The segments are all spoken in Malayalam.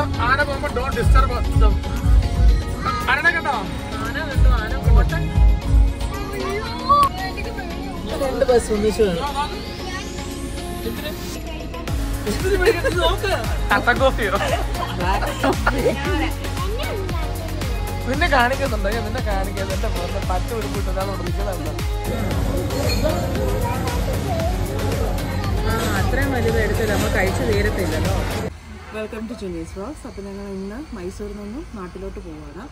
അപ്പൊ ആന പോകുമ്പോ ഡോൺ ഡിസ്റ്റർബ് ആനനെ കണ്ടോ? രണ്ട് ബസ് ഒന്നിച്ചു നിന്നെ കാണിക്കുന്നുണ്ടോ? ഞാൻ നിന്നെ കാണിക്കുന്നത് എന്റെ ഫോണിൽ പച്ച ഒരാളോട് നിൽക്കുന്നുണ്ടോ ആ അത്രയും വലുത് എടുത്തില്ല നമ്മൾ കഴിച്ചു തീരത്തില്ലല്ലോ. വെൽക്കം ടു ജുനീസ് വ്ളോഗ്സ് അപ്പോൾ ഞങ്ങൾ ഇന്ന് മൈസൂരിൽ നിന്നും നാട്ടിലോട്ട് പോവുകയാണ്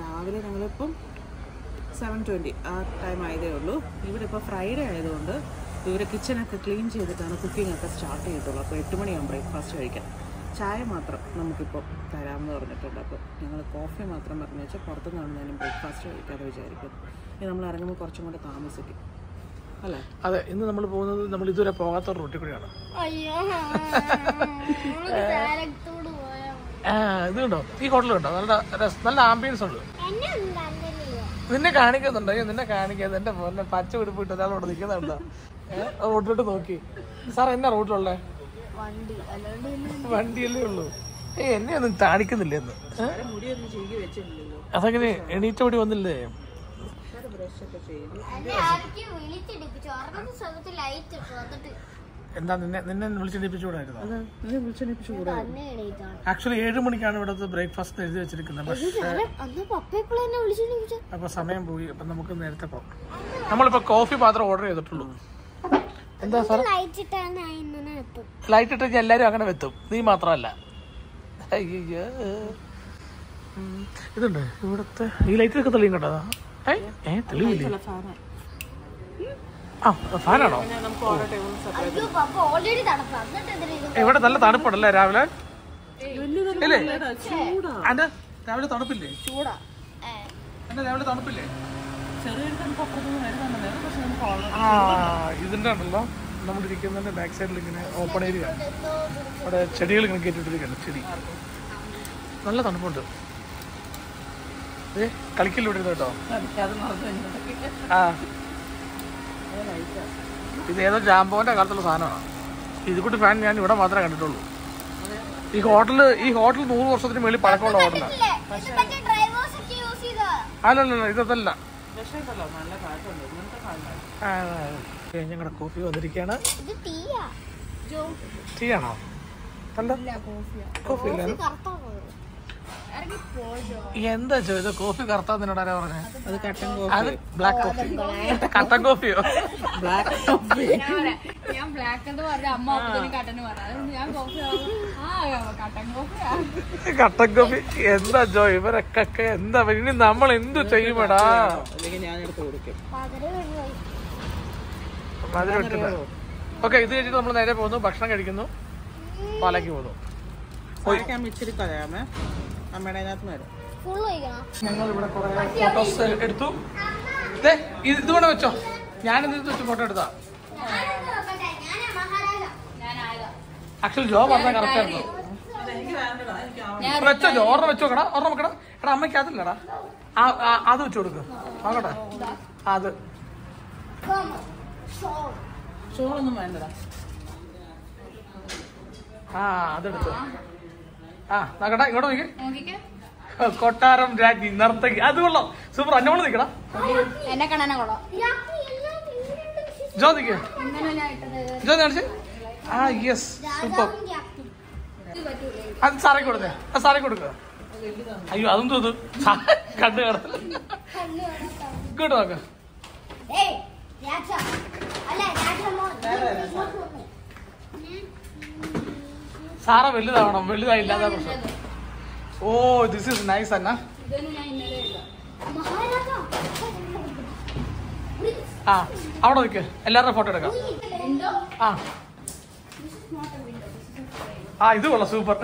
രാവിലെ ഞങ്ങളിപ്പം സെവൻ ട്വന്റി ആ ടൈം ആയതേ ഉള്ളൂ. ഇവിടെ ഇപ്പോൾ ഫ്രൈഡേ ആയതുകൊണ്ട് ഇവരെ കിച്ചണൊക്കെ ക്ലീൻ ചെയ്തിട്ടാണ് കുക്കിംഗ് ഒക്കെ സ്റ്റാർട്ട് ചെയ്തിട്ടുള്ളൂ അപ്പോൾ എട്ട് മണിയാകും ബ്രേക്ക്ഫാസ്റ്റ് കഴിക്കാം ചായ മാത്രം നമുക്കിപ്പോൾ തരാമെന്ന് പറഞ്ഞിട്ടുണ്ട്. അപ്പോൾ ഞങ്ങൾ കോഫി മാത്രം പറഞ്ഞു വെച്ചാൽ പുറത്തുനിന്നാണ് ഞാനും ബ്രേക്ക്ഫാസ്റ്റ് കഴിക്കാതെ വിചാരിക്കുന്നു. ഇനി നമ്മൾ ഇറങ്ങുമ്പോൾ കുറച്ചും കൂടെ താമസിക്കും. അതെ ഇന്ന് നമ്മൾ പോകുന്നത് നമ്മൾ ഇതുവരെ പോകാത്ത റൂട്ടിൽ കൂടിയാണ്. ഇത് കണ്ടോ? ഈ ഹോട്ടൽ കണ്ടോ? നല്ല രസ- നല്ല ആംബിയൻസ് ഉണ്ട്. നിന്നെ കാണിക്കുന്നുണ്ടോ. അയ്യോ നിന്നെ കാണിക്കുന്നത് എന്റെ പോലെ പച്ച പിടിപ്പിട്ട് ഒരാൾ ഇവിടെ നിൽക്കുന്നുണ്ടോ? റോട്ടിലോട്ട് നോക്കി. സാർ എന്നാ റോട്ടിലുള്ളേ? വണ്ടി. അല്ലാണ്ട് പിന്നെ വണ്ടിയല്ലേ ഉള്ളൂ. ഏ എന്നെ ഒന്നും കാണിക്കുന്നില്ല എന്ന്? അതങ്ങനെ എണീറ്റോടി വന്നില്ലേ? എന്താ നിന്നെ നിന്നെ വിളിച്ചെണീപ്പിച്ചുകൂടായിരുന്നു നിന്നെ എന്നെ വിളിച്ചെനിപ്പിച്ചു കൂടെ തന്നെ എണീറ്റാണ്. ആക്ച്വലി ഏഴ് മണിക്കാണ് ഇവിടുത്തെ ബ്രേക്ക്ഫാസ്റ്റ് എഴുതി വെച്ചിരിക്കുന്നത്. പക്ഷേ അപ്പൊ സമയം പോയി. അപ്പൊ നമുക്ക് നേരത്തെ പോകാം. നമ്മളിപ്പോ കോഫി മാത്രം ഓർഡർ ചെയ്തിട്ടുള്ളൂ. എന്താ സാർ ലൈറ്റ് ഇട്ട് എല്ലാരും അങ്ങനെ വെത്തും. നീ മാത്രമല്ല. അയ്യോ. ഇതുണ്ട് ഇവിടുത്തെ? ഈ ലൈറ്റ് ഒക്കെ തെളിയും കേട്ടോ. ഏ? തെളിവില്ലേ ഫാനായി ആ ഫാനാണോ നമുക്ക് ഓരോ ടേബിൾ അയ്യോ പപ്പ ഓൾറെഡി തണുപ്പ് എന്നിട്ട് എന്തിനാ ഇത്? ഇവിടെ നല്ല തണുപ്പുണ്ടല്ലേ രാവിലെ? ഇല്ലേ ചൂടാ. അന്റെ രാവിലെ തണുപ്പില്ലേ? അന്റെ രാവിലെ ഇതിന്റെ ആണല്ലോ നമ്മളിരിക്കുന്നതിന്റെ ബാക്ക് സൈഡിൽ ഇങ്ങനെ ഓപ്പൺ ഏരിയ അവിടെ ചെടികൾ ഇങ്ങനെ കയറ്റിട്ടിരിക്കുകയാണ് ചെടി. നല്ല തണുപ്പുണ്ട്. ഏ കളിക്കില്ല ഇവിടെ കേട്ടോ? ആ. ഇത് ഏതോ ജാമ്പോന്റെ കാലത്തുള്ള സാധനമാണ് ഇതുകൂട്ട് ഫാൻ ഞാൻ ഇവിടെ മാത്രമേ കണ്ടിട്ടുള്ളൂ. ഈ ഹോട്ടൽ ഈ ഹോട്ടൽ നൂറ് വർഷത്തിന് മേളിൽ പഴക്കമുള്ള ഹോട്ടലാണ് ഇല്ലേ? ഇത് ഒക്കെ യൂസ് ചെയ്താ അല്ലല്ല ഇതല്ല ഞങ്ങളുടെ കോഫി വന്നിരിക്കുകയാണ് ഇത് ടീയാ. ജോ. ടീ ആണോ കോഫി ഇല്ല കറുത്താ പോയത് ഇറങ്ങി പോയോ എന്താ ചോദിച്ചത്? കോഫി കറുത്താ നിന്നോട് ആരാ പറഞ്ഞേ? അത് കട്ടൻ അത് ബ്ലാക്ക് കോഫി കട്ടൻ കോഫിയോ? ബ്ലാക്ക് കോഫി ഞാൻ ബ്ലാക്ക് എന്ന് പറഞ്ഞ അമ്മ അതുകൊണ്ട് ഞാൻ കോഫി ആ കട്ടൻ കട്ടൻ കോഫി. എന്താ ജോ ഇവരൊക്കെ എന്താ? ഇനി നമ്മൾ എന്തു ചെയ്യുമെടാ? മധുരം ഇട്ടില്ല ഓക്കെ ഇത് കഴിഞ്ഞിട്ട് നമ്മൾ നേരെ പോകുന്നു. ഭക്ഷണം കഴിക്കുന്നു. പാലയ്ക്ക് പോകുന്നു. ഇച്ചിരി തരാമേ. അമ്മയുടെ അതിനകത്ത് വരും. ഞങ്ങൾ ഇവിടെ കുറെ ഫോട്ടോസ് എടുത്തു. ദേ, ഇത് കൂടെ വെച്ചോ. ഞാനിത് വെച്ച് ഫോട്ടോ എടുത്താ. ആക്ച്വലി ജോ പറഞ്ഞ കറക്റ്റ് ആയിരുന്നു. വെച്ചോ ജോ. ഒരെണ്ണം വെച്ചോ കടാ ഒരെണ്ണം വെക്കടാ. എടാ അമ്മയ്ക്ക് അതില്ലടാ. ആ ആ, അത് വെച്ച് കൊടുക്ക്. നോക്കട്ടെ. അത്. ചോളൊന്നും വേണ്ടടാ. ആ അതെടുത്തു. ആ നോക്കട്ടെ ഇങ്ങോട്ട് നോക്കി. നോക്കിക്കേ. കൊട്ടാരം രാജ്ഞി നർത്തകി. അത് കൊള്ളാം. സൂപ്പർ അന്നോട് നിൽക്കടാ എന്നെ കാണാനാ കൊള്ളാം. ജോ കാണിച്ച്? ആ യെസ് സൂപ്പർ അത് സാറേ കൊടുത്തേ. അത് സാറേ കൊടുക്കുക അയ്യോ അതും തോന്നു കണ്ടു കാണത്തില്ല. ഇങ്ങോട്ട് നോക്ക. സാറ വലുതാവണം. വലുതായില്ലാത്ത പ്രശ്നം. Oh this is nice Anna ആ അവിടെ നിൽക്ക് എല്ലാവരുടെയും ഫോട്ടോ എടുക്കാം. ആ. ആ ഇത് കൊള്ളാം സൂപ്പർ.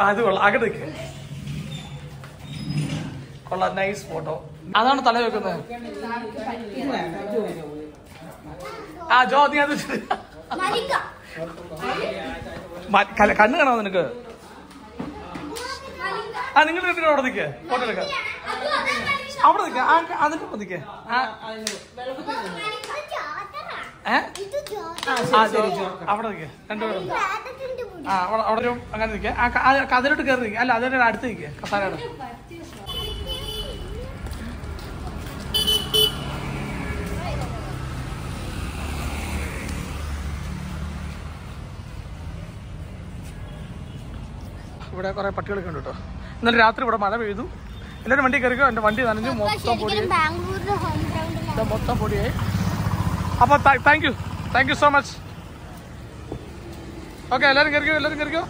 ആ ഇത് കൊള്ളാം. അങ്ങോട്ട് നിൽക്ക് കൊള്ളാം നൈസ് ഫോട്ടോ അതാണ് തല വെക്കുന്നത്. ആ ജോ നീ അത് കണ്ണ് കാണാമോ നിനക്ക്? ആ നിങ്ങൾ രണ്ടുപേരും അവിടെ നിൽക്ക് ഫോട്ടോ എടുക്ക. അവിടെ നിൽക്ക ആ അതിന്റെ ഒപ്പം നിൽക്ക് ആ അവിടെ നിൽക്ക് രണ്ടുപേരും. ആ അവിടെ അവിടെ അങ്ങനെ നിൽക്കുക കതിലോട്ട് കയറി നിൽക്കുക അല്ല അതിന്റെ അടുത്ത് നിൽക്കുക കസാരയുടെ ഇവിടെ കുറെ പട്ടികളൊക്കെ ഉണ്ട് കേട്ടോ. ഇന്നലെ രാത്രി ഇവിടെ മഴ പെയ്തു. എല്ലാവരും വണ്ടി കയറിക്കോ? എന്റെ വണ്ടി നനഞ്ഞു മൊത്തം പൊടിയായി. ബാംഗ്ലൂരിന്റെ ഹോം ഗ്രൗണ്ടിലാണ് ഇത് മൊത്തം പൊടിയായി. അപ്പോൾ thank you thank you so much okay എല്ലാവരും കയറിക്കോ? എല്ലാവരും കയറിക്കോ?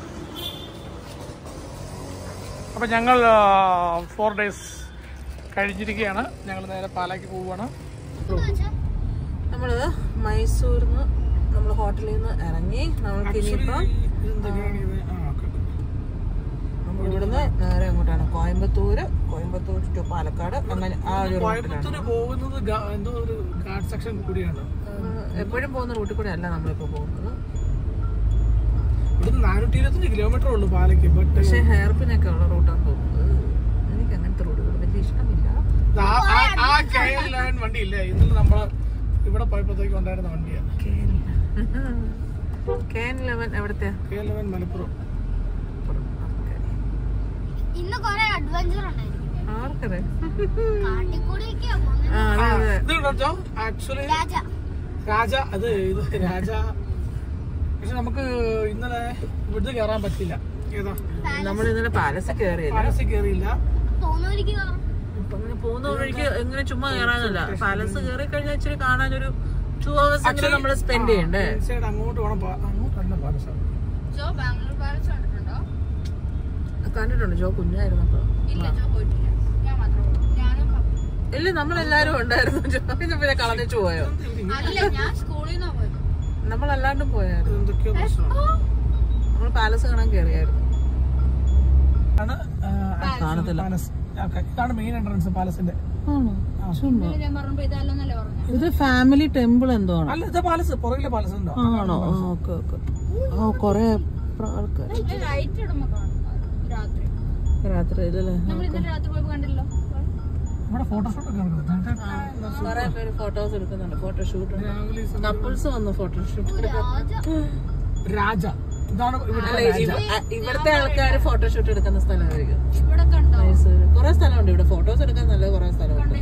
അപ്പോൾ ഞങ്ങൾ ഫോർ ഡേയ്സ് കഴിഞ്ഞിരിക്കുകയാണ്. ഞങ്ങൾ നേരെ പാലാക്ക് പോവുകയാണ്. നമ്മൾ മൈസൂരിന്ന് നമ്മൾ ഹോട്ടലിൽ നിന്ന് ഇറങ്ങി. നമ്മൾക്ക് ഇനിയിപ്പം നമ്മൾ ഇവിടുന്ന് നേരെ അങ്ങോട്ടാണ്. കോയമ്പത്തൂര് കോയമ്പത്തൂർ ടു പാലക്കാട് അങ്ങനെ ആ ഒരു കോയമ്പത്തൂര് പോകുന്നത് എന്തോ ഒരു ഗാർഡ് സെക്ഷൻ കൂടിയാണ്? എപ്പോഴും പോകുന്ന റൂട്ടിൽ കൂടെ അല്ല നമ്മളിപ്പോ പോകുന്നത്. ഇവിടുന്ന് നാനൂറ്റി ഇരുപത്തഞ്ച് കിലോമീറ്റർ ഉള്ളൂ പാലയ്ക്ക് ബട്ട് പക്ഷെ ഹെയർ പിന്നൊക്കെ ഉള്ള റൂട്ടാണ് തോന്നുന്നത് എനിക്ക് അങ്ങനത്തെ റോഡുകൾ വലിയ ഇഷ്ടമില്ല. ആ കെ എൽ വണ്ടി ഇല്ലേ ഇന്നലെ നമ്മൾ ഇവിടെ പോയപ്പോഴത്തേക്ക് ഉണ്ടായിരുന്ന വണ്ടിയാണ് കെ എൻ ലെവൻ എവിടത്തെ? K L eleven Malappuram. ഇന്ന് കൊറേ അഡ്വഞ്ചർ ആക്ച്വലി രാജ. രാജ അത് ഇത് രാജ. പക്ഷെ നമുക്ക് ഇന്നലെ ഇവിടുന്ന് കേറാൻ പറ്റില്ല ഏതാ? നമ്മൾ ഇന്നലെ പാലസ് കയറിയല്ല പാലസ് അങ്ങനെ പോകുന്ന വഴിക്ക് എങ്ങനെ ചുമ്മാ കയറാനല്ല പാലസ് കയറി കഴിഞ്ഞാൽ ഇച്ചിരി കാണാനൊരു ടു അവേഴ്സ് നമ്മൾ സ്പെൻഡ് ചെയ്യണ്ടേ? അങ്ങോട്ട് പോകണം അങ്ങോട്ടല്ല പാലസ്. ബാംഗ്ലൂർ പാലസ് കണ്ടിട്ടുണ്ടോ കണ്ടിട്ടുണ്ട്. ജോ കുഞ്ഞായിരുന്നപ്പോ ഇല്ല നമ്മളെല്ലാരും ഉണ്ടായിരുന്നു. ജോ ഇത് പിന്നെ കളഞ്ഞു പോയോ? അല്ല ഞാൻ സ്കൂളിൽ നിന്നാ പോയത്. നമ്മളല്ലാണ്ടും പോയായിരുന്നു. നമ്മൾ പാലസ് കാണാൻ കയറിയായിരുന്നു ഇത് ഫാമിലി ടെമ്പിൾ എന്തോ ആണ്? അല്ല ഇത് പാലസ്. പുറകിലെ പാലസ് ഉണ്ടോ ആണോ? Okay okay. ഓ കൊറേ ആൾക്കാർ കൊറേ പേര് ഫോട്ടോസ് എടുക്കുന്നുണ്ട്. ഫോട്ടോഷൂട്ട് കപ്പിൾസ് വന്നു ഫോട്ടോഷൂട്ട് രാജ. ഇതാണ് ഇവിടുത്തെ രാജ. ഇവിടുത്തെ ആൾക്കാർ ഫോട്ടോഷൂട്ട് എടുക്കുന്ന സ്ഥലമായിരിക്കും. ഇവിടെ കണ്ടോ? മൈസൂര് കുറെ സ്ഥലമുണ്ട് ഇവിടെ. ഫോട്ടോസ് എടുക്കാൻ നല്ല കുറെ സ്ഥലമുണ്ട്.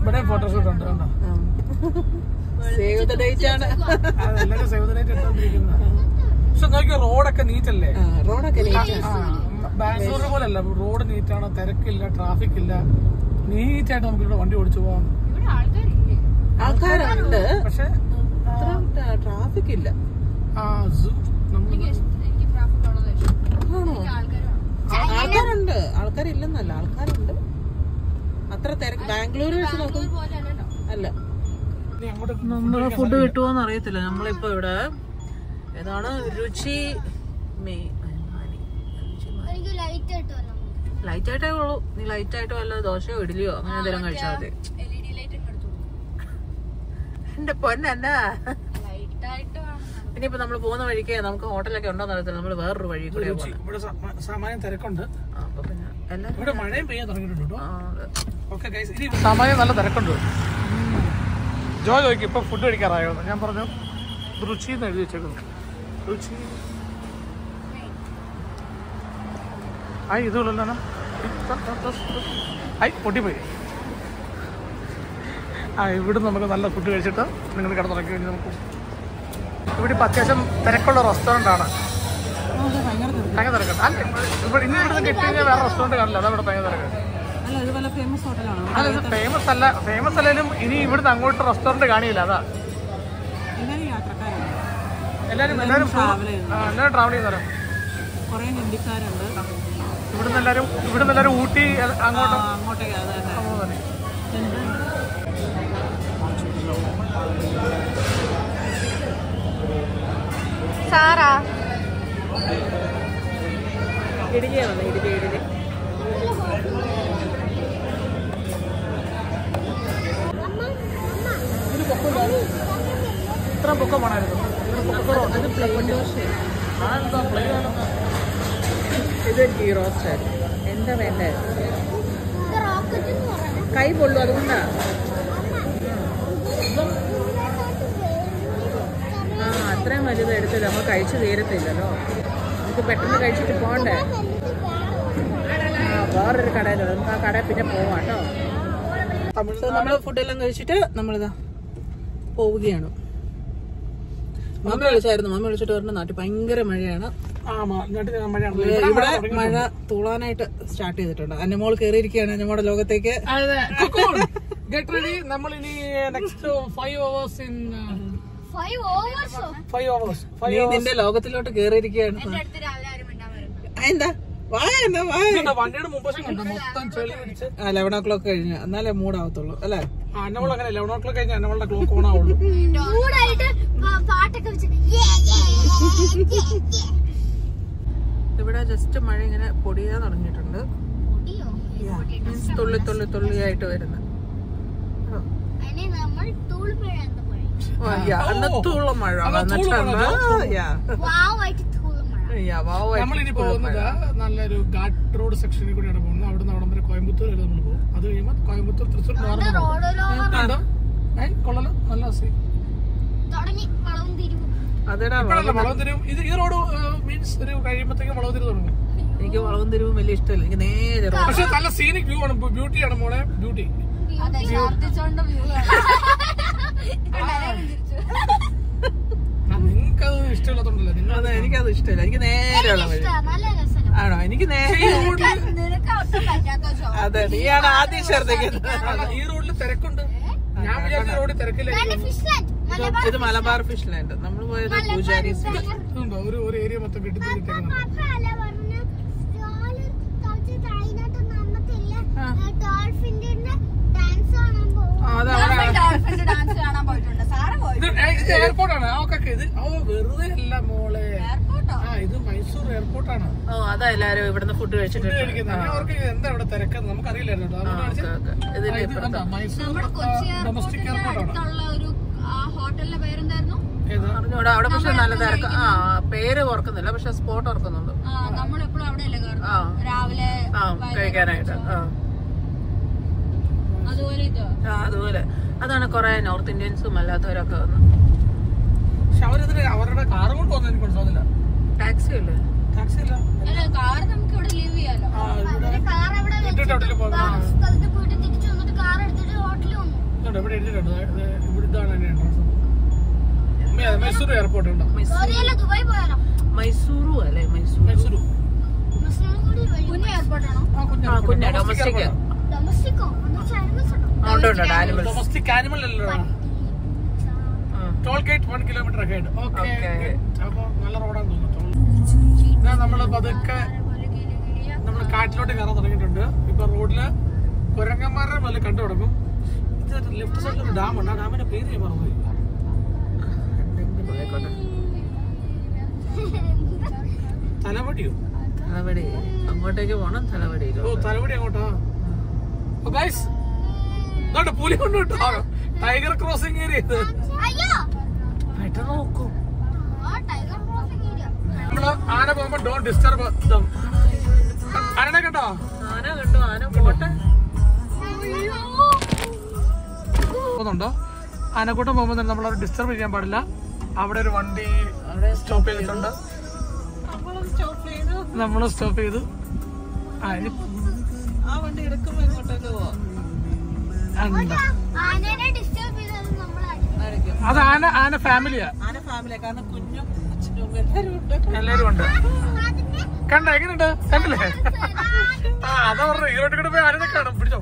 ഇവിടെ ഫോട്ടോഷൂട്ട് ഉണ്ട് കണ്ടോ? സേവ് ദ ഡേറ്റ് ആണ്. പക്ഷെ നോക്കിയ റോഡൊക്കെ നീറ്റല്ലേ റോഡൊക്കെ നീറ്റ് ബാംഗ്ലൂർ പോലല്ല. റോഡ് നീറ്റാണ് തിരക്കില്ല ട്രാഫിക് ഇല്ല നീറ്റായിട്ട് നമുക്ക് ഇവിടെ വണ്ടി ഓടിച്ചു പോവാം. ആൾക്കാരുണ്ട്. പക്ഷെ ട്രാഫിക് ഇല്ല ആ സൂ ആൾക്കാരുണ്ട്. ആൾക്കാരില്ലെന്നല്ല ആൾക്കാരുണ്ട്. അത്ര തിരക്ക്. ബാംഗ്ലൂർ വെച്ച് നോക്കും അല്ല. ഇനി അങ്ങോട്ട് നമ്മൾ ഫുഡ് കിട്ടുമോന്ന് അറിയത്തില്ല. നമ്മളിപ്പോ ഇവിടെ ഏതാണ്? രുചി മേ എനിക്ക് ലൈറ്റ് ആയിട്ട് ലൈറ്റ് ആയിട്ടേ ഉള്ളൂ നീ ലൈറ്റ് ആയിട്ട് വല്ല ദോശയോ ഇഡലിയോ അങ്ങനെ എന്തെങ്കിലും കഴിച്ചാൽ മതി. എൽ ഇ ഡി ലൈറ്റ് ഒക്കെ എടുത്തു എന്റെ പൊന്നെന്നാ? ലൈറ്റ് ആയിട്ട് വേണം ഇനിയിപ്പോ നമ്മൾ പോകുന്ന വഴിക്ക് നമുക്ക് ഹോട്ടലൊക്കെ ഉണ്ടോന്ന് അറിയത്തില്ല. നമ്മൾ വേറൊരു വഴി കൂടെ. ഇവിടെ സാമാന്യം തിരക്കുണ്ട്. അപ്പൊ പിന്നെ എല്ലാം ഇവിടെ മഴയും പെയ്യാൻ തുടങ്ങിയിട്ടുണ്ട് സമയം നല്ല തിരക്കുണ്ട്. ജോ ചോദിക്കും ഇപ്പൊ ഫുഡ് കഴിക്കാറായോ ഞാൻ പറഞ്ഞു. രുചി എന്ന് എഴുതി വെച്ചേക്കുന്നു. രുചി ആ ഇതുള്ളല്ലോ ആയി പൊട്ടിപ്പോയി. ആ ഇവിടെ നമുക്ക് നല്ല ഫുഡ് കഴിച്ചിട്ട് നിങ്ങൾ കിടന്നുറക്കി കഴിഞ്ഞ് നമുക്ക് ഇവിടെ ഇപ്പം അത്യാവശ്യം തിരക്കുള്ള റെസ്റ്റോറന്റ് ആണ്. ഭയങ്കര തിരക്കുണ്ട്. അല്ല ഇവിടെ ഇന്ന് ഇവിടുന്ന് കിട്ടി കഴിഞ്ഞാൽ വേറെ റെസ്റ്റോറന്റ് കാണില്ല. അതാ ഇവിടെ ഭയങ്കര അല്ല ഇത് ഫേമസ് അല്ല ഫേമസ് അല്ല ഫേമസ് അല്ലെങ്കിലും ഇനി ഇവിടുന്ന് അങ്ങോട്ട് റെസ്റ്റോറന്റ് കാണിയില്ല അതാ. എല്ലാവരും എല്ലാവരും എല്ലാവരും ട്രാവൽ ചെയ്യുന്നവരാണ് കുറെ ഹിന്ദിക്കാരുണ്ട് ഇവിടുന്ന് എല്ലാവരും ഇവിടുന്ന് എല്ലാവരും ഊട്ടി അങ്ങോട്ട്? അങ്ങോട്ടേക്ക്. സാറാ? ഇടുക്കിയാണ്? ഇടുക്കി ഇടുക്കി. ഇത്ര പൊക്കം വേണമായിരുന്നു അത് പ്ലെയിൻ ദോശയാണ് ആ എന്താ പ്ലെയിൻ ഇത് ഗീ റോസ്റ്റ് എന്താ വേണ്ടേ? റോക്കറ്റ് എന്ന് പറയുന്നത് കൈ പൊള്ളു അതുകൊണ്ടാ. ആ അത്രയും വലുത് എടുത്തില്ല നമ്മൾ കഴിച്ചു തീരത്തില്ലല്ലോ. നമുക്ക് പെട്ടെന്ന് കഴിച്ചിട്ട് പോകണ്ടേ ആ വേറൊരു കടയിലുണ്ട്. നമുക്ക് ആ കടയിൽ പിന്നെ പോവാം കേട്ടോ. നമ്മൾ ഫുഡെല്ലാം കഴിച്ചിട്ട് നമ്മളിതാ പോവുകയാണ്. മമ്മി വിളിച്ചായിരുന്നു. മമ്മി വിളിച്ചിട്ട് പറഞ്ഞു നാട്ടിൽ ഭയങ്കര മഴയാണ്. ഇവിടെ മഴ തൂളാനായിട്ട് സ്റ്റാർട്ട് ചെയ്തിട്ടുണ്ട്. അന്നമോൾ കയറിയിരിക്കുകയാണ് അന്നമോടെ ലോകത്തേക്ക്. ഗെറ്റ് റെഡി നമ്മൾ ഇനി next five hours in five ഓവേഴ്സോ five hours നീ നിന്റെ ലോകത്തിലോട്ട് കേറിയിരിക്കുകയാണ്. എന്താ? ലെവൻ ഓ ക്ലോക്ക് കഴിഞ്ഞ്. എന്നാലേ മൂടാവത്തുള്ളൂ അല്ലേ? ആ അന്നവൾ അങ്ങനെ ലെവൻ ഓ ക്ലോക്ക് കഴിഞ്ഞാൽ അന്നവളുടെ ക്ലോക്ക് ഓൺ ആവുള്ളൂ. പാട്ടൊക്കെ. ഇവിടെ ജസ്റ്റ് മഴ ഇങ്ങനെ പൊടിയാൻ തുടങ്ങിയിട്ടുണ്ട്. മീൻസ് തുള്ളി തുള്ളി തുള്ളിയായിട്ട് മഴ വാവായിട്ട് തൂളുമഴ. നമ്മളിനി പോകുന്നത് നല്ലൊരു ഘാട്ട് റോഡ് സെക്ഷനിൽ കൂടിയാണ് പോകുന്നത്. അവിടെ നിന്ന് അവിടെ വരെ കോയമ്പത്തൂർ വരെ നമ്മൾ പോകും. അത് കഴിയുമ്പോൾ കോയമ്പത്തൂർ തൃശ്ശൂർ കൊള്ളലോ. നല്ല തുടങ്ങി വളവും തിരിവും. ഈ റോഡ് മീൻസ് ഒരു കഴിയുമ്പോഴത്തേക്കും വളവും തിരിവ് തുടങ്ങും. എനിക്ക് വളവും തിരിവും വലിയ ഇഷ്ടമല്ല. എനിക്ക് നേരെ പക്ഷെ നല്ല സീനിക് വ്യൂ ആണ്. ബ്യൂട്ടിയാണ് മോളെ. ബ്യൂട്ടി നിങ്ങൾക്കത് ഇഷ്ടമില്ലാത്തോണ്ടല്ലോ? നിങ്ങൾ അതെ എനിക്കത് ഇഷ്ടമില്ല. എനിക്ക് രസം ആണോ? എനിക്ക് നേരെ അതെ നീയാണ് ആദ്യം ഈ റോഡിൽ തിരക്കുണ്ട്. ഞാൻ വിചാരിച്ച റോഡിൽ മലബാർ ഇത് മലബാർ ഫിഷ് ലാൻഡ് നമ്മൾ പോയത് പൂജാരി ഇതുണ്ടോ ഒരു ഒരു ഏരിയ മൊത്തം കെട്ടി എയർപോർട്ടാണ് ഇത് ഓ വെറുതെ അല്ല മോളെ. എയർപോർട്ടോ ആ ഇത് മൈസൂർ എയർപോർട്ടാണ് ഓ അതാ എല്ലാരും ഇവിടുന്ന് ഫുഡ് കഴിച്ചിട്ട് എന്താ ഇവിടെ തിരക്കെന്ന്. നമുക്കറിയില്ലായിരുന്നു? മൈസൂർ നമ്മുടെ കൊച്ചി ഡൊമസ്റ്റിക് എയർപോർട്ടാണ് അടുത്തുള്ള ഒരു ആ ഹോട്ടലിന്റെ പേരെന്തായിരുന്നു ഏത് അറിഞ്ഞൂടാ അവിടെ പക്ഷെ നല്ല തിരക്ക്. ആ പേര് ഓർക്കുന്നില്ല. പക്ഷെ സ്പോട്ട് ഓർക്കുന്നുണ്ട്. നമ്മളെപ്പോഴും അവിടെയല്ലേ രാവിലെ കഴിക്കാനായിട്ട്. അതുപോലെ അതാണ് കൊറേ നോർത്ത് ഇന്ത്യൻസും അല്ലാത്തവരൊക്കെ വന്ന്. പക്ഷെ അവരിതിന് അവരുടെ കാറ് കൊണ്ട് വന്നത് എനിക്ക് ടാക്സി ഇല്ലേ ടാക്സി ഇല്ല കാർ നമുക്ക് ഇവിടെ ലീവ് ചെയ്യാലോ? ആ ഇവിടെ കാർ അവിടെ ഹോട്ടലിൽ പോയിട്ട് തിരിച്ചു വന്നിട്ട് കാർ എടുത്തിട്ട് ഹോട്ടലിൽ വന്നു. ഇവിടെ എഴുതിയിട്ടുണ്ട്. ഇവിടെ ഇതാണ് എന്റെ. മൈസൂർ എയർപോർട്ട് ഉണ്ടോ? മൈസൂരു. അല്ലേ Mysore Mysore domestic domestic animal അല്ലല്ലോ. ടോൾ ഗേറ്റ് വൺ കിലോമീറ്റർ ഒക്കെ ഉണ്ട് ഓക്കെ. അപ്പൊ നല്ല റോഡാന്ന് തോന്നുന്നു. നമ്മൾ പതുക്കെ നമ്മൾ കാട്ടിലോട്ട് കയറാൻ തുടങ്ങിയിട്ടുണ്ട്. ഇപ്പൊ റോഡിൽ കുരങ്ങന്മാരുടെ പോലെ കണ്ടു തുടങ്ങും. ഇത് ലെഫ്റ്റ് സൈഡിൽ ഒരു ഡാം ഉണ്ട്. ആ ഡാമിന്റെ പേര് ഞാൻ മറന്നുപോയി. തലവടിയോ? തലവടി. അങ്ങോട്ടേക്ക് പോണം തലവടി ഓ തലവടി അങ്ങോട്ടാ? ഓ ഗൈസ് ഇതോട്ട് പുലി കൊണ്ട് ടൈഗർ ക്രോസിംഗ് ഏരിയ പെട്ടെന്ന് നോക്കൂ. ടൈഗർ ക്രോസിംഗ് ഏരിയ നമ്മൾ ആന പോകുമ്പോ ഡോണ്ട് ഡിസ്റ്റർബ് ദം ആനനെ കണ്ടോ? ആന കണ്ടു ആന പോട്ടെ. പോകുന്നുണ്ടോ? ആനക്കൂട്ടം പോകുമ്പോൾ തന്നെ നമ്മൾ ഡിസ്റ്റർബ് ചെയ്യാൻ പാടില്ല. അവിടെ ഒരു വണ്ടി സ്റ്റോപ്പ് ചെയ്തിട്ടുണ്ട്. നമ്മൾ സ്റ്റോപ്പ് ചെയ്തു ആ ആ വണ്ടി എടുക്കുമ്പോ ഇങ്ങോട്ടേക്ക് പോവാം. അത് ആന ആന ഫാമിലിയാ ആന ഫാമിലിയാ കാരണം കുഞ്ഞും അച്ഛനും എല്ലാരും ഉണ്ട്. എല്ലാരും ഉണ്ട്. കണ്ട എങ്ങനെയുണ്ട്? കണ്ടില്ലേ? ആ അതാ പറഞ്ഞു. ഈ റോഡിൽ കൂടെ പോയി ആനനെ കാണും. പിടിച്ചോ?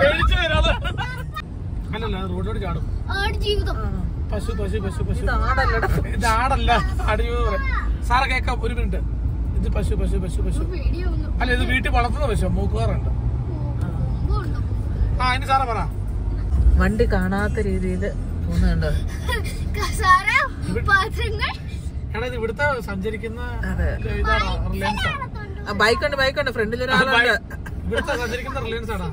പേടിച്ചു വരാതെ അല്ലല്ല റോഡിലോട് ചാടും. ആട് ജീവിതം. പശു പശു പശു പശു. ഇത് ആടല്ല. അടിയോ സാറ് കേക്കാം ഒരു മിനിറ്റ്. ഇത് പശു പശു പശു പശു. അല്ല ഇത് വീട്ടിൽ വളർത്തുന്ന പശു മൂക്കുകാറുണ്ട് ആ ഇനി സാറേ പറ. വണ്ടി കാണാത്ത രീതിയിൽ പോകുന്നുണ്ട്. ഇത് ഇവിടുത്തെ സഞ്ചരിക്കുന്ന ബൈക്കുണ്ട് ബൈക്കുണ്ട്. ഫ്രണ്ടിൽ ഒരാളുണ്ട് ഇവിടുത്തെ സഞ്ചരിക്കുന്ന റിലയൻസ് ആണോ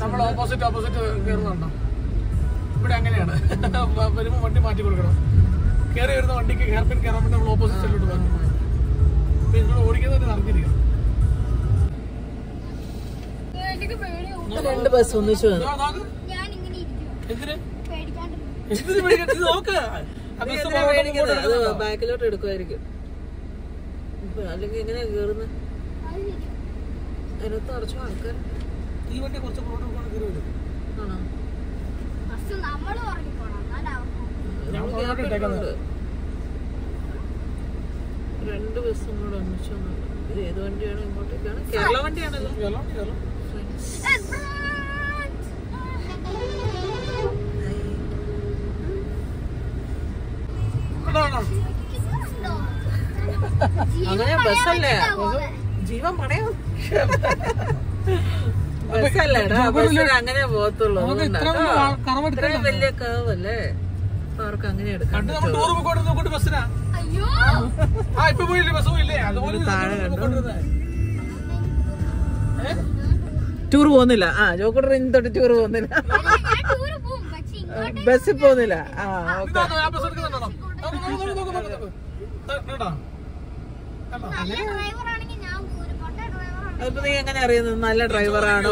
നമ്മൾ ഓപ്പോസിറ്റ് ഓപ്പോസിറ്റ് കയറുന്നുണ്ടോ ഇവിടെ അങ്ങനെയാണ്. വരുമ്പോൾ വണ്ടി മാറ്റി കൊടുക്കണം. കയറി വരുന്ന വണ്ടിക്ക് ഹെയർ പിൻ കയറുമ്പോൾ നമ്മൾ ഓപ്പോസിറ്റ് സൈഡിലോട്ട് പോകണം അപ്പം ഇതിനോട് ഓടിക്കുന്നത് നടന്നിരിക്കണം ബാക്കിലോട്ട് എടുക്കുമായിരിക്കും അല്ലെങ്കിൽ എങ്ങനെയാ കേറുന്നത് അതിനകത്ത് കുറച്ചും ആൾക്കാർ ഈ വണ്ടി കുറച്ച് പ്ലോട്ട് കൊണ്ട് കയറി വരും രണ്ട് ബസ്സും കൂടെ ഒന്നിച്ചു ഇത് ഏത് വണ്ടിയാണ് ഇങ്ങോട്ടേക്കാണ്? കേരള വണ്ടിയാണല്ലോ. കേരള കേരള അങ്ങനെ ബസ്സല്ലേ? ജീവൻ പണയോ? അങ്ങനെ പോകത്തുള്ളൂ വലിയ അവർക്ക് അങ്ങനെ എടുക്കാം ടൂർ പോകുന്നില്ല. ആ ജോക്കൂട്ടർ ഇനി തൊട്ട് ടൂർ പോകുന്നില്ല. ബസ്സിൽ പോകുന്നില്ല. ആ ഓക്കെ. ഡ്രൈവർ അപ്പൊ നീ എങ്ങനെ അറിയുന്നത്? നല്ല ഡ്രൈവറാണോ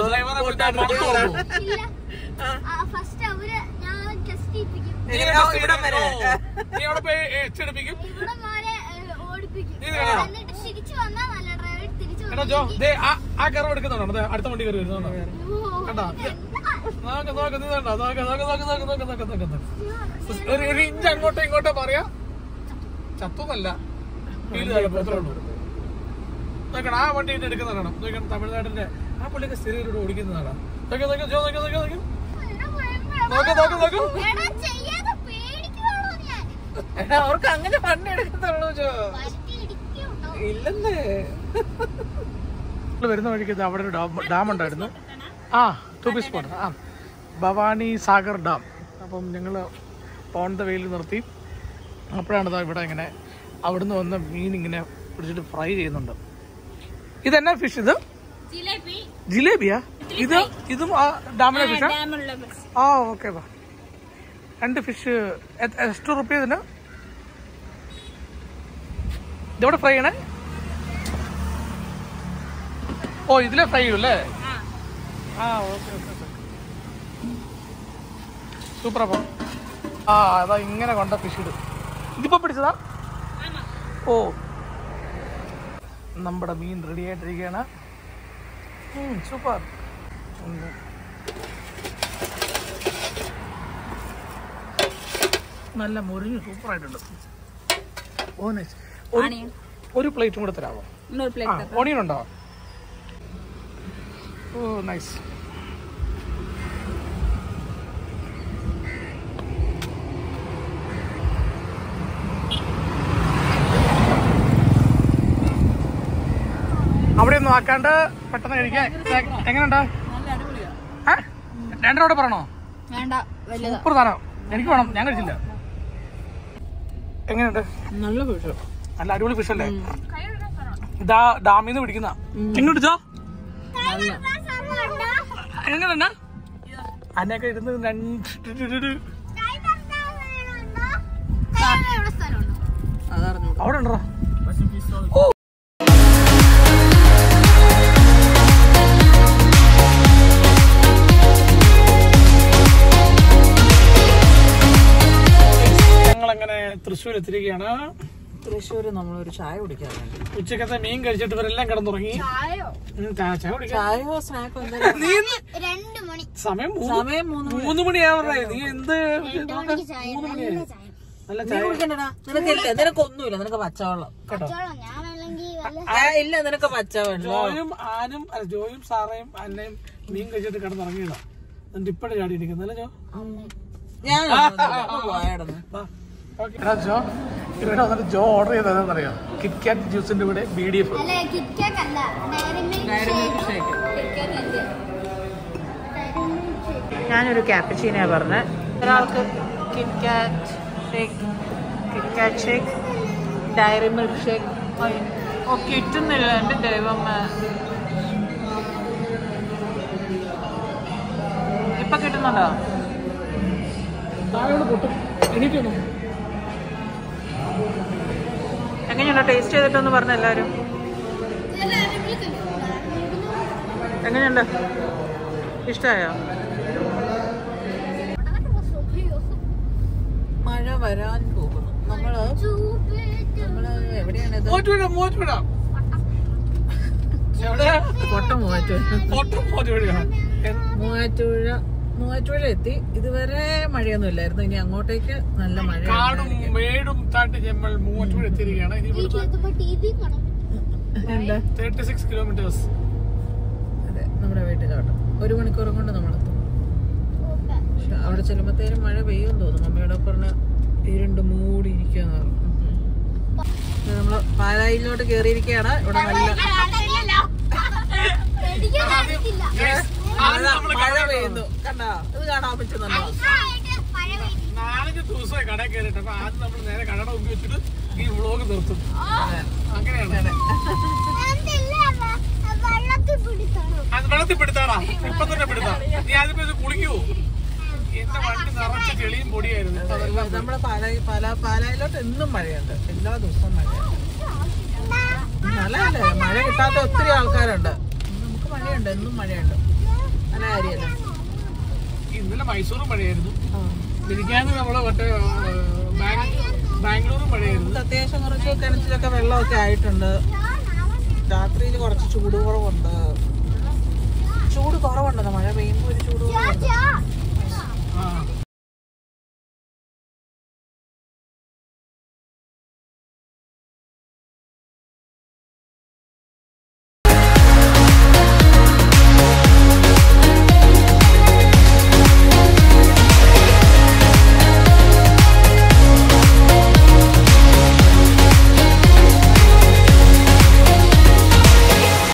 അടുത്ത വണ്ടി കയറി വരുന്നുണ്ടോ? ഒരു ഇഞ്ച് അങ്ങോട്ടോ ഇങ്ങോട്ടോ പറയാ. ചത്തുന്നല്ല. ഫീൽ നോക്കണം ആ വണ്ടി ഇട്ട് എടുക്കുന്നതാണ്. നോക്കണം തമിഴ്നാട്ടിന്റെ ആ പുള്ളിയൊക്കെ സ്ഥിരയിലൂടെ ഓടിക്കുന്നതാണ്. നോക്കി നോക്കി ജോ നോക്കി നോക്കി നോക്കി നോക്ക് നോക്ക് നോക്ക്. എടാ അവർക്ക് അങ്ങനെ വണ്ടി എടുക്കത്തുള്ളൂ ജോ. ഇല്ലെന്നേ. വരുന്ന വഴിക്ക് അവിടെ ഒരു ഡാം ഉണ്ടായിരുന്നു. ആ ടൂബി സ്പോട്ട് ആ ഭവാനി സാഗർ ഡാം. അപ്പം ഞങ്ങൾ ഓൺ ദ വെയിൽ നിർത്തി. അപ്പോഴാണ് ഇവിടെ ഇങ്ങനെ അവിടുന്ന് വന്ന മീൻ ഇങ്ങനെ പിടിച്ചിട്ട് ഫ്രൈ ചെയ്യുന്നുണ്ട്. ഇതെന്നാ ഫിഷ് ഇത്? ജിലേബി. ജിലേബിയാ? ഇത് ഇതും ഡാമിലെ ഫിഷാ ആ? ഓക്കെ വാ. രണ്ട് ഫിഷ് എത്ര റുപ്യ ഇതിന് ഇതെവിടെ ഫ്രൈ ചെയ്യണേ? ഓ ഇതിലെ ഫ്രൈ ചെയ്യും അല്ലേ? ആ. ഓക്കെ ഓക്കെ സൂപ്പർ അപ്പം. ആ അതാ ഇങ്ങനെ കൊണ്ട ഫിഷ് ഇത് ഇതിപ്പോ പിടിച്ചതാ? ഓ. നമ്മുടെ മീൻ റെഡി ആയിട്ടിരിക്കുകയാണ്. സൂപ്പർ ഉണ്ട് നല്ല മുറിഞ്ഞ് സൂപ്പറായിട്ടുണ്ട് ഒരു പ്ലേറ്റും കൂടെ തരാമോ ഓണിയൻ ഉണ്ടോ? ഓ നൈസ് ആക്കാണ്ട് പെട്ടെന്ന് കഴിക്കാൻ. എങ്ങനെയുണ്ട്? ഏ? പറയണോ? സൂപ്പർ തരാം എനിക്ക് വേണം. ഞാൻ കഴിച്ചില്ല. എങ്ങനെയുണ്ട്? നല്ല ഫിഷ് നല്ല അടിപൊളി ഫിഷ് അല്ലേ? ഇതാ ഡാമിൽ നിന്ന് പിടിക്കുന്ന എങ്ങോട്ടോ ചോ എങ്ങനെയുണ്ട്? അതിനൊക്കെ ഇരുന്ന് അവിടെ ഉണ്ടോ? തൃശ്ശൂർ എത്തിരിക്കുകയാണ് തൃശ്ശൂർ നമ്മളൊരു ചായ കുടിക്കാൻ വേണ്ടി. ഉച്ചക്കത്തെ മീൻ കഴിച്ചിട്ട് ഇവരെല്ലാം കിടന്നുറങ്ങി. ചായ ചായയോ സ്നാക്കോ സമയം സമയം മൂന്ന് മണിയാവറേ നീ എന്ത് മൂന്ന് മണിയായി? നല്ല ചായ. കുടിക്കണ്ടടാ. നിനക്ക് നിനക്കൊന്നുമില്ല നിനക്ക് പച്ചവെള്ളം. കേട്ടോ? ഇല്ല. നിനക്ക് പച്ചവെള്ളം. ജോയും ആനും അല്ല ജോയും സാറയും അന്നയും മീൻ കഴിച്ചിട്ട് കിടന്നുറങ്ങിയതാ. എന്നിട്ട് ഇപ്പഴാണ് ചാടി ഇരിക്കുന്നത് ഞാൻ ജോ ഞാൻ പോയാടുന്നു. ജോ ഇവിടെ വന്നിട്ട് ജോ ഓർഡർ ചെയ്തതെന്നറിയോ കിറ്റ്കാറ്റ് ജ്യൂസിന്റെ കൂടെ ബി ഡി എഫ് ഞാനൊരു ക്യാപ്പച്ചീന പറഞ്ഞത്. ഒരാൾക്ക് KitKat shake KitKat shake dairy milk shake oh കിട്ടുന്നില്ല എന്റെ ദൈവം ഇപ്പൊ കിട്ടുന്നുണ്ടോ? താഴെ എങ്ങനെയുണ്ടോ ടേസ്റ്റ് ചെയ്തിട്ടൊന്ന് പറഞ്ഞ എല്ലാവരും എങ്ങനെയുണ്ട്? ഇഷ്ടമായോ മഴ വരാൻ പോകുന്നു. നമ്മൾ നമ്മൾ എവിടെയാണ് കൊട്ട മൂവാറ്റുപുഴയാ മൂവാറ്റുപുഴ വഴി എത്തി ഇതുവരെ മഴയൊന്നും ഇല്ലായിരുന്നു ഇനി അങ്ങോട്ടേക്ക് നല്ല മഴ കാടും മേടും താണ്ടി നമ്മൾ മൂവാറ്റുപുഴ എത്തിയിരിക്കുകയാണ്. ഇനി തേർട്ടി സിക്സ് കിലോമീറ്റേഴ്സ് അതെ നമ്മുടെ വീട്ടിലോട്ട് ഒരു മണിക്കൂർ കൊണ്ട് നമ്മളെത്തും. പക്ഷെ അവിടെ ചെല്ലുമ്പോഴത്തേനും മഴ പെയ്യും തോന്നുന്നു. മമ്മിയുടെ പറഞ്ഞ ഇരുണ്ട് മൂടി ഇരിക്കുകയെന്ന് പറഞ്ഞു. നമ്മൾ പാലായിലോട്ട് കയറിയിരിക്കുകയാണ് ഇവിടെ നല്ല മഴ മഴ പെയ്യുന്നു. കണ്ടാ? ഇത് കാണാൻ പറ്റുന്നുണ്ടോ നാലഞ്ച് ദിവസമായി കടയിൽ കയറിയിട്ട് അപ്പൊ ആദ്യം നമ്മൾ നേരെ കടയുടെ മുമ്പിൽ വെച്ചിട്ട് ഈ വ്ളോഗ് നിർത്തും. അങ്ങനെയാണ്. വെള്ളത്തിൽ പിടുത്താടാ ഇപ്പൊ തന്നെ പിടുത്താം. നീ അതിപ്പോ കുളിക്കൂ. കുളിക്കുവോ എന്റെ വണ്ടി നിറച്ച് ചെളിയും പൊടിയായിരുന്നു. നമ്മുടെ പാലായി പാലാ പാലായിലോട്ട് എന്നും മഴയുണ്ട്. എല്ലാ ദിവസവും മഴയുണ്ട് നല്ലതല്ലേ? മഴ കിട്ടാത്ത ഒത്തിരി ആൾക്കാരുണ്ട്. നമുക്ക് മഴയുണ്ട് എന്നും മഴയുണ്ട്. ഇന്നലെ മൈസൂരും മഴയായിരുന്നു. ഇരിക്കാന്ന് നമ്മൾ മറ്റേ ബാംഗ്ലൂരും മഴയായിരുന്നു. അത്യാവശ്യം കുറച്ച് കിണറ്റിലൊക്കെ വെള്ളമൊക്കെ ആയിട്ടുണ്ട്. രാത്രിയിൽ കുറച്ച് ചൂട് കുറവുണ്ട്. ചൂട് കുറവുണ്ടല്ലോ മഴ പെയ്യുമ്പോൾ ഒരു ചൂട് കുറവുണ്ട്.